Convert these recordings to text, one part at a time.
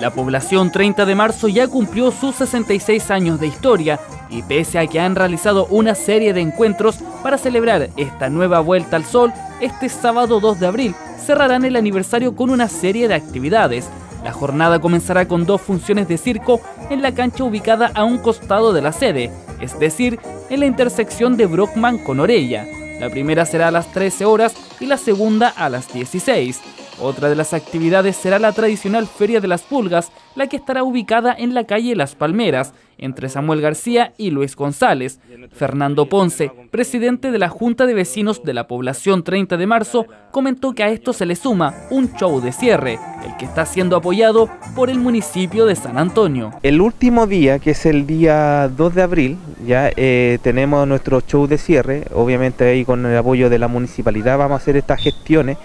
La población 30 de marzo ya cumplió sus 66 años de historia y pese a que han realizado una serie de encuentros para celebrar esta nueva vuelta al sol, este sábado 2 de abril cerrarán el aniversario con una serie de actividades. La jornada comenzará con dos funciones de circo en la cancha ubicada a un costado de la sede, es decir, en la intersección de Brockman con Orella. La primera será a las 13 horas y la segunda a las 16. Otra de las actividades será la tradicional Feria de las Pulgas, la que estará ubicada en la calle Las Palmeras, entre Samuel García y Luis González. Fernando Ponce, presidente de la Junta de Vecinos de la población 30 de marzo, comentó que a esto se le suma un show de cierre, el que está siendo apoyado por el municipio de San Antonio. El último día, que es el día 2 de abril, ya eh, tenemos nuestro show de cierre, obviamente ahí con el apoyo de la municipalidad vamos a hacer estas gestiones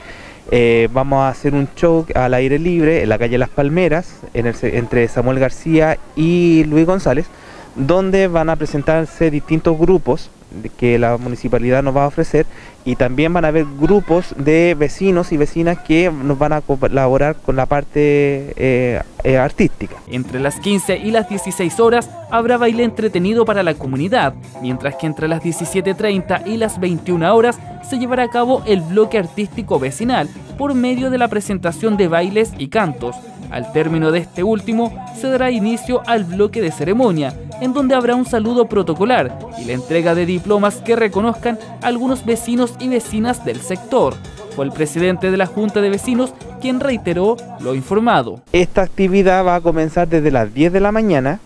eh, vamos a hacer un show al aire libre en la calle Las Palmeras, entre Samuel García y Luis González, donde van a presentarse distintos grupos que la municipalidad nos va a ofrecer y también van a haber grupos de vecinos y vecinas que nos van a colaborar con la parte eh, eh, artística. Entre las 15 y las 16 horas habrá baile entretenido para la comunidad, mientras que entre las 17.30 y las 21 horas se llevará a cabo el bloque artístico vecinal por medio de la presentación de bailes y cantos. Al término de este último, se dará inicio al bloque de ceremonia, en donde habrá un saludo protocolar y la entrega de diplomas que reconozcan a algunos vecinos y vecinas del sector. Fue el presidente de la Junta de Vecinos quien reiteró lo informado. Esta actividad va a comenzar desde las 10 de la mañana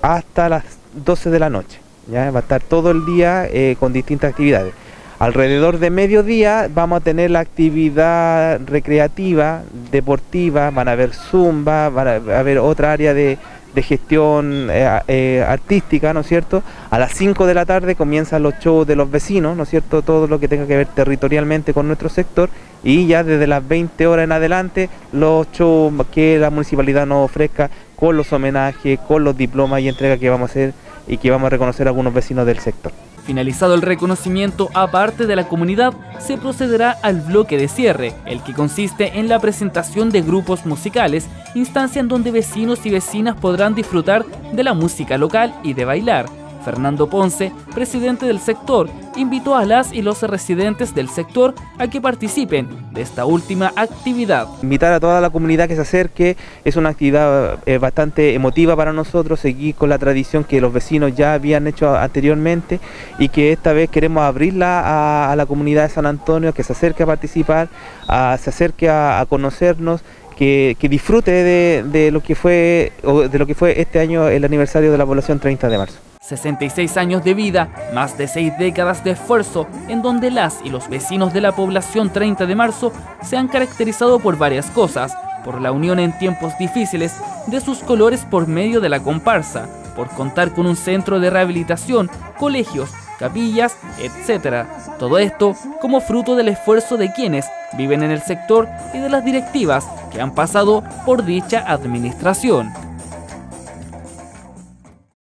hasta las 12 de la noche. ¿ya? Va a estar todo el día eh, con distintas actividades. Alrededor de mediodía vamos a tener la actividad recreativa, deportiva, van a haber zumba, van a haber otra área de, gestión eh, eh, artística, ¿no es cierto? A las 5 de la tarde comienzan los shows de los vecinos, ¿no es cierto? Todo lo que tenga que ver territorialmente con nuestro sector y ya desde las 20 horas en adelante los shows que la municipalidad nos ofrezca con los homenajes, con los diplomas y entregas que vamos a hacer y que vamos a reconocer a algunos vecinos del sector. Finalizado el reconocimiento a de la comunidad, se procederá al bloque de cierre, el que consiste en la presentación de grupos musicales, instancia en donde vecinos y vecinas podrán disfrutar de la música local y de bailar. Fernando Ponce, presidente del sector, invitó a las y los residentes del sector a que participen de esta última actividad. Invitar a toda la comunidad que se acerque, es una actividad eh, bastante emotiva para nosotros, seguir con la tradición que los vecinos ya habían hecho anteriormente y que esta vez queremos abrirla a, la comunidad de San Antonio, que se acerque a participar, se acerque a, conocernos, que, disfrute de, de, lo que fue de lo que fue este año el aniversario de la población 30 de marzo. 66 años de vida, más de 6 décadas de esfuerzo, en donde las y los vecinos de la población 30 de marzo se han caracterizado por varias cosas, por la unión en tiempos difíciles de sus colores por medio de la comparsa, por contar con un centro de rehabilitación, colegios, capillas, etc. Todo esto como fruto del esfuerzo de quienes viven en el sector y de las directivas que han pasado por dicha administración.